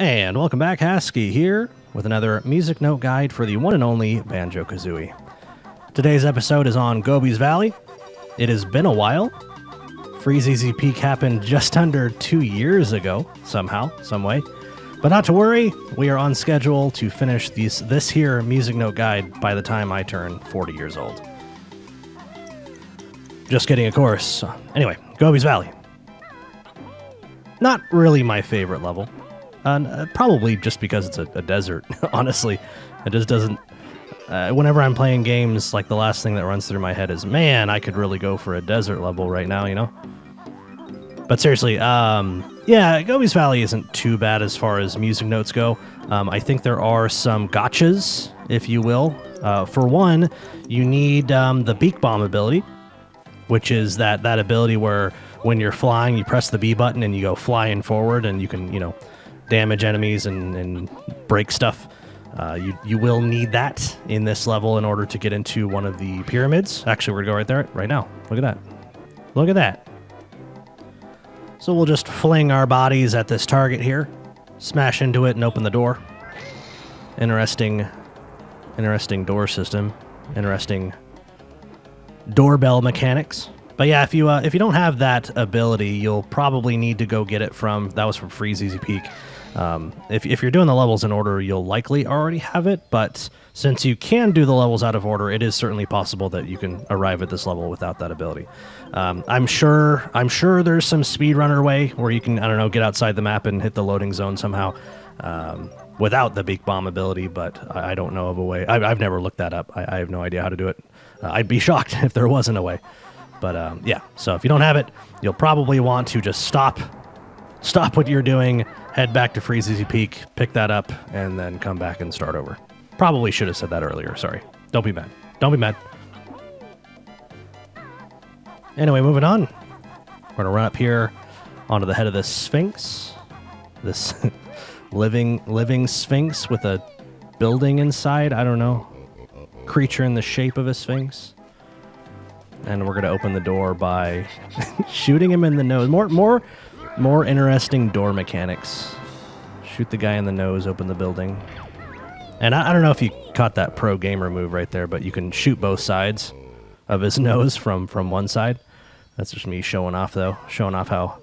And welcome back, Haskie here with another music note guide for the one and only Banjo Kazooie. Today's episode is on Gobi's Valley. It has been a while. Freezeezy Peak happened just under two years ago, somehow, some way. But not to worry, we are on schedule to finish these, this here music note guide by the time I turn 40 years old. Just kidding, of course. Anyway, Gobi's Valley. Not really my favorite level. Uh, probably just because it's a, a desert, honestly. It just doesn't. Uh, whenever I'm playing games, like the last thing that runs through my head is, man, I could really go for a desert level right now, you know? But seriously, um, yeah, Gobi's Valley isn't too bad as far as music notes go. Um, I think there are some gotchas, if you will. Uh, for one, you need um, the Beak Bomb ability, which is that, that ability where when you're flying, you press the B button and you go flying forward and you can, you know, damage enemies and, and break stuff. Uh, you, you will need that in this level in order to get into one of the pyramids. Actually, we're going to go right there right now. Look at that. Look at that. So we'll just fling our bodies at this target here, smash into it, and open the door. Interesting, interesting door system. Interesting doorbell mechanics. But yeah, if you uh, if you don't have that ability, you'll probably need to go get it from that was from Freezeezy Peak. Um, if, if you're doing the levels in order, you'll likely already have it, but since you can do the levels out of order, it is certainly possible that you can arrive at this level without that ability. Um, I'm sure I'm sure there's some speedrunner way where you can I don't know get outside the map and hit the loading zone somehow um, without the beak bomb ability, but I, don't know of a way. I, have never looked that up. I, I, have no idea how to do it. Uh, I'd be shocked if there wasn't a way. But um, yeah, so if you don't have it, you'll probably want to just stop stop what you're doing, head back to Freezeezy Peak, pick that up, and then come back and start over. Probably should have said that earlier. Sorry. Don't be mad. Don't be mad. Anyway, moving on. We're to run up here onto the head of this Sphinx. This living living Sphinx with a building inside. I don't know. Creature in the shape of a Sphinx. And we're going to open the door by shooting him in the nose. More more more interesting door mechanics. Shoot the guy in the nose, open the building. And I, I, don't know if you caught that pro gamer move right there, but you can shoot both sides of his nose from, from one side. That's just me showing off, though. Showing off how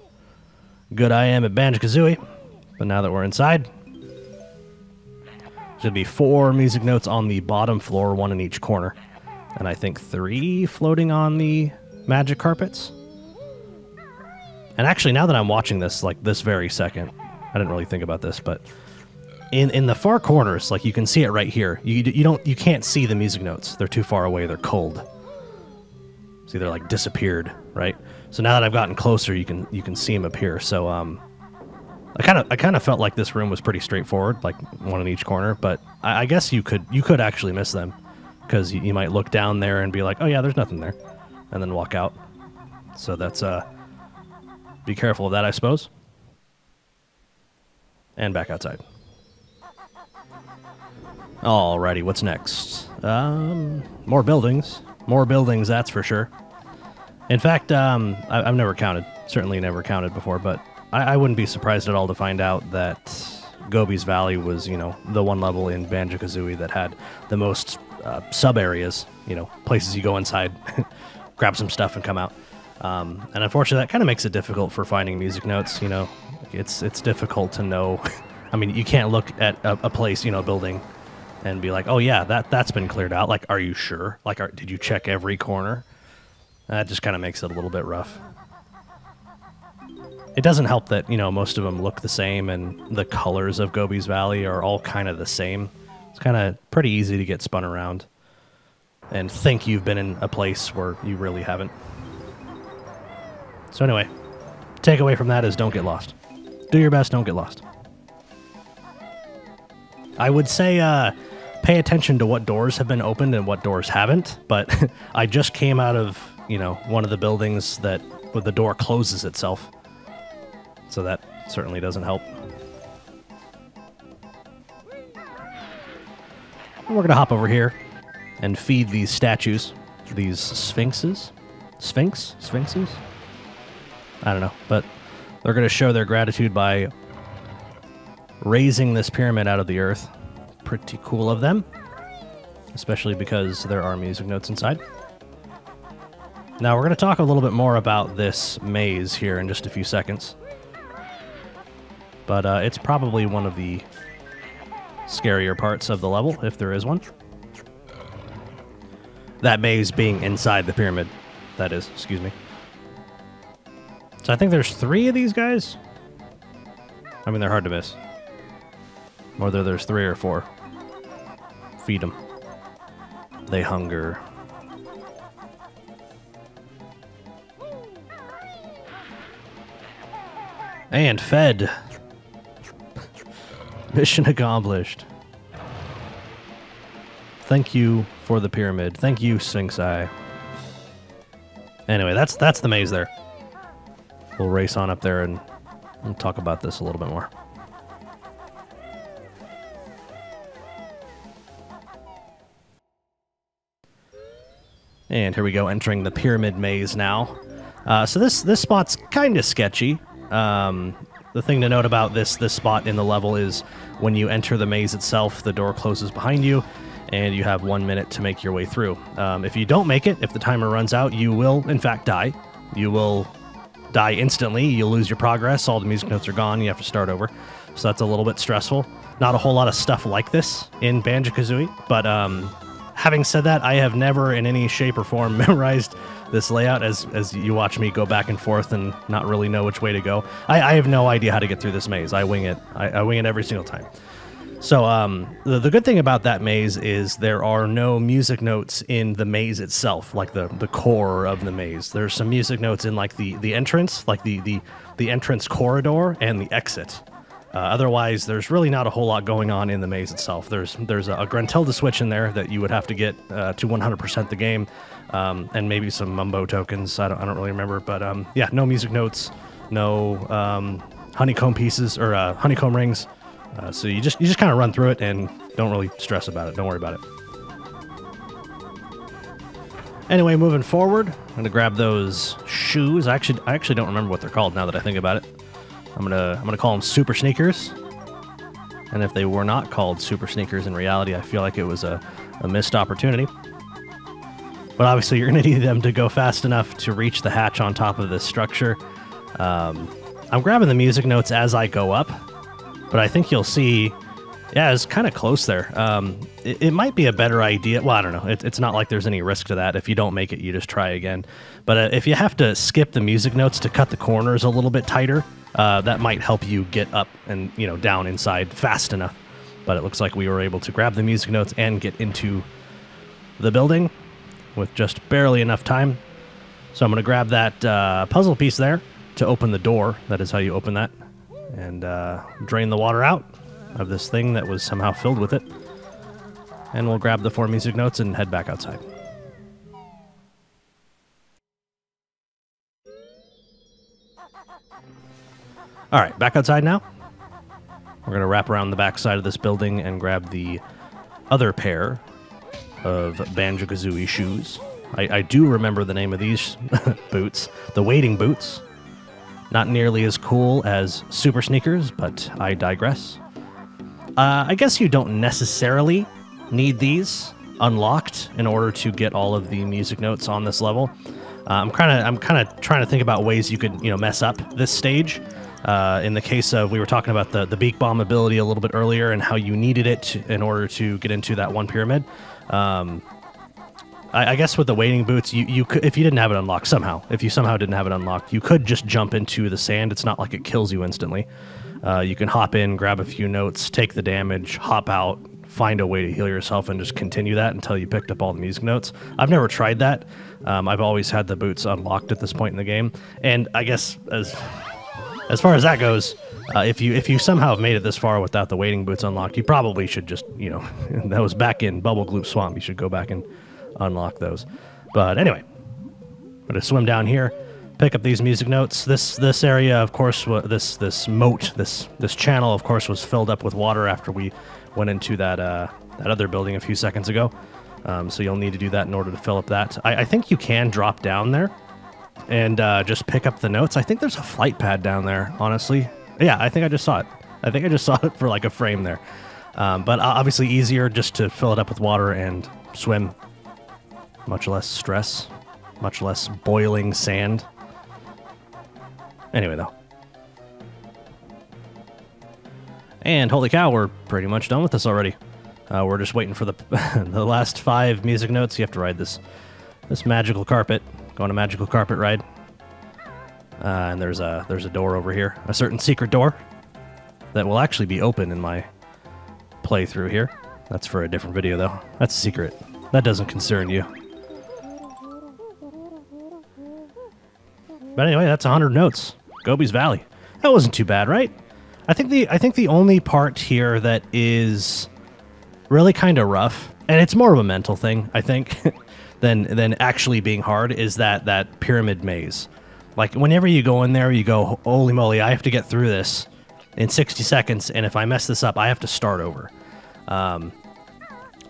good I am at Banjo Kazooie. But now that we're inside, there's to be four music notes on the bottom floor, one in each corner. And I think three floating on the magic carpets. And actually, now that I'm watching this, like this very second, I didn't really think about this, but in in the far corners, like you can see it right here. You you don't you can't see the music notes. They're too far away. They're cold. See, they're like disappeared, right? So now that I've gotten closer, you can you can see them appear. So um, I kind of I kind of felt like this room was pretty straightforward, like one in each corner. But I, I guess you could you could actually miss them because you, you might look down there and be like, oh yeah, there's nothing there, and then walk out. So that's uh be careful of that, I suppose. And back outside. Alrighty, what's next? Um, more buildings. More buildings, that's for sure. In fact, um, I, have never counted. Certainly never counted before, but I, I, wouldn't be surprised at all to find out that Gobi's Valley was, you know, the one level in Banjo Kazooie that had the most uh, sub areas. You know, places you go inside, grab some stuff, and come out. Um, and unfortunately, that kind of makes it difficult for finding music notes. You know, it's it's difficult to know. I mean, you can't look at a, a, place, you know, building, and be like, "Oh yeah, that that's been cleared out." Like, are you sure? Like, are, did you check every corner? That just kind of makes it a little bit rough. It doesn't help that you know most of them look the same, and the colors of Gobi's Valley are all kind of the same. It's kind of pretty easy to get spun around and think you've been in a place where you really haven't. So anyway, takeaway from that is don't get lost. Do your best, don't get lost. I would say uh, pay attention to what doors have been opened and what doors haven't, but I just came out of, you know, one of the buildings that the door closes itself. So that certainly doesn't help. We're going to hop over here and feed these statues, these sphinxes. Sphinx? Sphinxes? I don't know, but they're going to show their gratitude by raising this pyramid out of the earth. Pretty cool of them, especially because there are music notes inside. Now, we're going to talk a little bit more about this maze here in just a few seconds. But uh, it's probably one of the scarier parts of the level, if there is one. That maze being inside the pyramid, that is, excuse me. So I think there's three of these guys. I mean, they're hard to miss. Whether there's three or four. Feed them. They hunger. And fed. Mission accomplished. Thank you for the pyramid. Thank you, Sphinx Eye. Anyway, that's that's the maze there. We'll race on up there and talk about this a little bit more. And here we go, entering the pyramid maze now. Uh, so this this spot's kind of sketchy. Um, the thing to note about this this spot in the level is when you enter the maze itself, the door closes behind you, and you have one minute to make your way through. Um, if you don't make it, if the timer runs out, you will in fact die. You will die instantly. You'll lose your progress. All the music notes are gone. You have to start over. So that's a little bit stressful. Not a whole lot of stuff like this in Banjo Kazooie, but um, having said that, I have never in any shape or form memorized this layout as as you watch me go back and forth and not really know which way to go. I, I have no idea how to get through this maze. I wing it. I, I wing it every single time. So um, the, the good thing about that maze is there are no music notes in the maze itself, like the, the core of the maze. There's some music notes in like the, the entrance, like the, the, the entrance corridor and the exit. Uh, otherwise, there's really not a whole lot going on in the maze itself. There's there's a, a Gruntilda switch in there that you would have to get uh, to 100% the game, um, and maybe some Mumbo tokens. I don't, I don't really remember, but um, yeah, no music notes, no um, honeycomb pieces or uh, honeycomb rings. Uh, so you just you just kind of run through it and don't really stress about it. Don't worry about it. Anyway, moving forward, I'm gonna grab those shoes. I actually I actually don't remember what they're called now that I think about it. I'm gonna I'm gonna call them super sneakers. And if they were not called super sneakers in reality, I feel like it was a, a missed opportunity. But obviously, you're gonna need them to go fast enough to reach the hatch on top of this structure. Um, I'm grabbing the music notes as I go up, but I think you'll see yeah, it's kind of close there. Um, it, it, might be a better idea. Well, I don't know. It, it's not like there's any risk to that. If you don't make it, you just try again. But uh, if you have to skip the music notes to cut the corners a little bit tighter, uh, that might help you get up and you know down inside fast enough. But it looks like we were able to grab the music notes and get into the building with just barely enough time. So I'm going to grab that uh, puzzle piece there to open the door. That is how you open that. And uh, drain the water out of this thing that was somehow filled with it. And we'll grab the four music notes and head back outside. All right, back outside now. We're going to wrap around the back side of this building and grab the other pair of Banjo Kazooie shoes. I, I, do remember the name of these boots, the wading boots. Not nearly as cool as super sneakers, but I digress. Uh, I guess you don't necessarily need these unlocked in order to get all of the music notes on this level. Uh, I'm kind of I'm kind of trying to think about ways you could you know mess up this stage. Uh, in the case of we were talking about the the beak bomb ability a little bit earlier and how you needed it in order to get into that one pyramid. Um, I, I, guess with the wading boots, you, you could if you didn't have it unlocked somehow, if you somehow didn't have it unlocked, you could just jump into the sand. It's not like it kills you instantly. Uh, you can hop in, grab a few notes, take the damage, hop out, find a way to heal yourself, and just continue that until you picked up all the music notes. I've never tried that. Um, I've always had the boots unlocked at this point in the game, and I guess as as far as that goes, uh, if you if you somehow have made it this far without the wading boots unlocked, you probably should just you know that was back in Bubble Gloop Swamp. You should go back and unlock those. But anyway, I'm gonna swim down here pick up these music notes. This this area, of course, this this moat, this this channel, of course, was filled up with water after we went into that uh, that other building a few seconds ago. Um, so you'll need to do that in order to fill up that. I, I think you can drop down there and uh, just pick up the notes. I think there's a flight pad down there. Honestly, yeah, I think I just saw it. I think I just saw it for like a frame there. Um, but obviously easier just to fill it up with water and swim. Much less stress, much less boiling sand. Anyway, though. And holy cow, we're pretty much done with this already. Uh, we're just waiting for the the last five music notes. You have to ride this this magical carpet. Go on a magical carpet ride. Uh, and there's a there's a door over here, a certain secret door that will actually be open in my playthrough here. That's for a different video though. That's a secret. That doesn't concern you. But anyway, that's 100 notes. Gobi's Valley. That wasn't too bad, right? I think the I think the only part here that is really kind of rough, and it's more of a mental thing, I think, than than actually being hard, is that that pyramid maze. Like whenever you go in there, you go, holy moly, I have to get through this in 60 seconds, and if I mess this up, I have to start over. Um,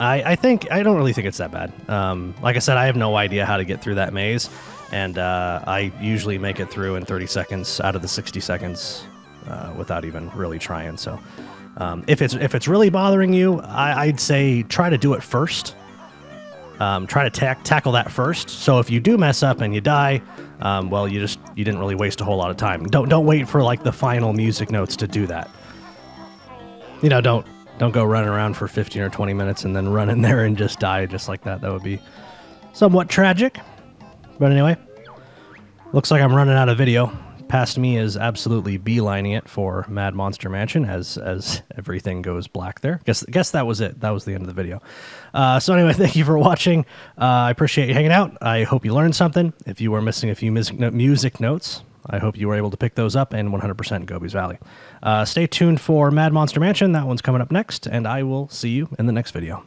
I, I think I don't really think it's that bad. Um, like I said, I have no idea how to get through that maze, and uh, I usually make it through in 30 seconds out of the 60 seconds uh, without even really trying. So, um, if it's if it's really bothering you, I, would say try to do it first. Um, try to ta- tackle that first. So if you do mess up and you die, um, well, you just you didn't really waste a whole lot of time. Don't don't wait for like the final music notes to do that. You know, don't don't go running around for 15 or 20 minutes and then run in there and just die just like that. That would be somewhat tragic. But anyway, looks like I'm running out of video. Past me is absolutely beelining it for Mad Monster Mansion as as everything goes black there. Guess guess that was it. That was the end of the video. Uh, so anyway, thank you for watching. Uh, I appreciate you hanging out. I hope you learned something. If you were missing a few music, music notes, I hope you were able to pick those up and 100% Gobi's Valley. Uh, stay tuned for Mad Monster Mansion. That one's coming up next, and I will see you in the next video.